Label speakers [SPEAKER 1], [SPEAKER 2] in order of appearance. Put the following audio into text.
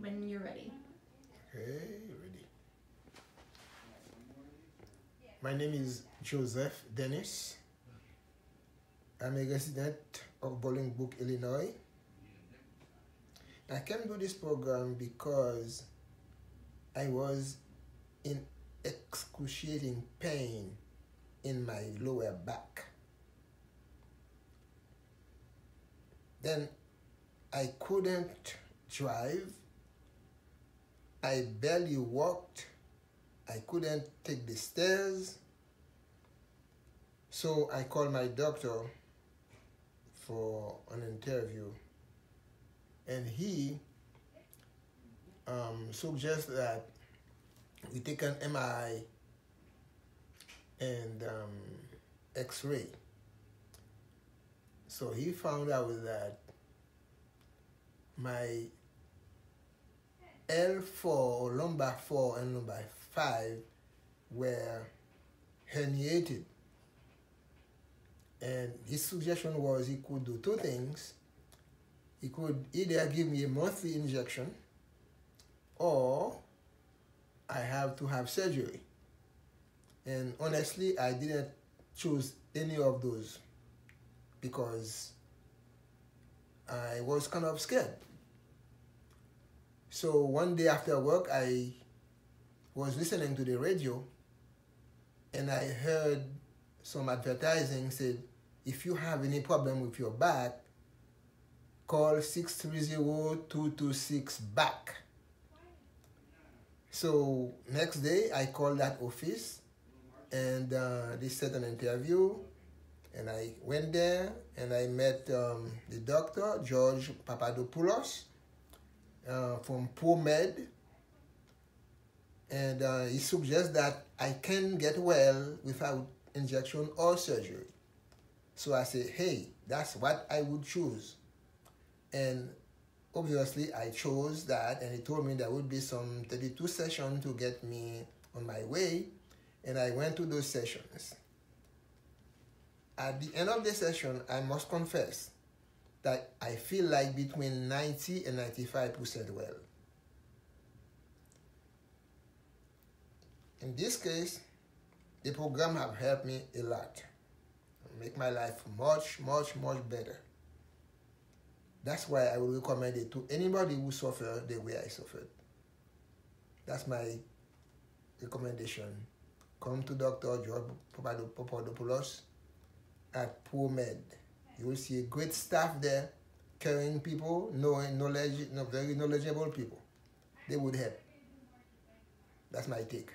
[SPEAKER 1] when you're ready.
[SPEAKER 2] Okay, ready. My name is Joseph Denis. I'm a resident of Bolingbrook, Illinois. I came to this program because I was in excruciating pain in my lower back. Then I couldn't drive. I barely walked. I couldn't take the stairs. So I called my doctor for an interview. And he um, suggests that we take an MRI and um, X-ray. So he found out that my L4, lumbar 4 and lumbar 5 were herniated. And his suggestion was he could do two things. He could either give me a monthly injection or I have to have surgery. And honestly, I didn't choose any of those because I was kind of scared. So one day after work, I was listening to the radio and I heard some advertising said, if you have any problem with your back, call 630-226-BACK. So next day, I called that office and uh, they set an interview and I went there and I met um, the doctor, George Papadopoulos uh, from ProMed. And uh, he suggests that I can get well without injection or surgery. So I said, hey, that's what I would choose. And obviously I chose that and he told me there would be some 32 sessions to get me on my way. And I went to those sessions. At the end of the session, I must confess that I feel like between 90 and 95% well. In this case, the program have helped me a lot. Make my life much, much, much better. That's why I will recommend it to anybody who suffer the way I suffered. That's my recommendation. Come to Dr. George Papadopoulos at ProMed. You will see a great staff there, caring people, knowing knowledge, very knowledgeable people. They would help. That's my take.